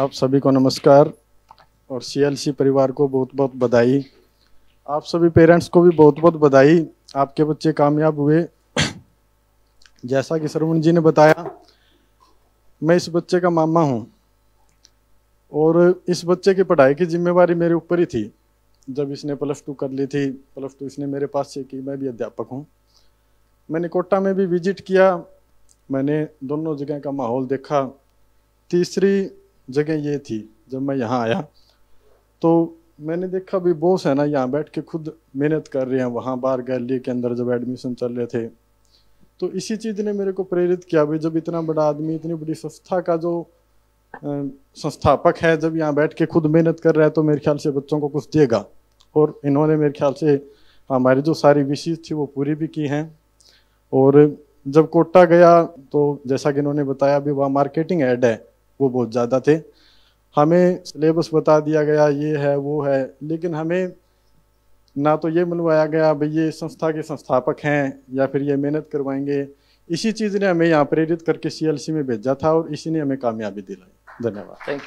आप सभी को नमस्कार और सीएलसी परिवार को बहुत बहुत बधाई। आप सभी पेरेंट्स को भी बहुत बहुत बधाई। आपके बच्चे कामयाब हुए। जैसा कि सरवण जी ने बताया, मैं इस बच्चे का मामा हूँ और इस बच्चे की पढ़ाई की जिम्मेवारी मेरे ऊपर ही थी। जब इसने प्लस टू कर ली थी प्लस टू इसने मेरे पास से की मैं भी अध्यापक हूँ। मैंने कोटा में भी विज़िट किया। मैंने दोनों जगह का माहौल देखा। तीसरी जगह ये थी, जब मैं यहाँ आया तो मैंने देखा भी बॉस है ना यहाँ बैठ के खुद मेहनत कर रहे हैं, वहाँ बाहर गैलरी के अंदर जब एडमिशन चल रहे थे। तो इसी चीज़ ने मेरे को प्रेरित किया भाई जब इतना बड़ा आदमी, इतनी बड़ी संस्था का जो संस्थापक है, जब यहाँ बैठ के खुद मेहनत कर रहा है तो मेरे ख्याल से बच्चों को कुछ देगा। और इन्होंने मेरे ख्याल से हमारी जो सारी विशेष थी, वो पूरी भी की हैं। और जब कोटा गया तो जैसा कि इन्होंने बताया भी वहाँ मार्केटिंग एड है। वो बहुत ज़्यादा थे। हमें सिलेबस बता दिया गया, ये है, वो है, लेकिन हमें ना तो ये मिलवाया गया, भाई ये संस्था के संस्थापक हैं या फिर ये मेहनत करवाएँगे। इसी चीज़ ने हमें यहाँ प्रेरित करके सीएलसी में भेजा था और इसी ने हमें कामयाबी दिलाई। धन्यवाद। Thank you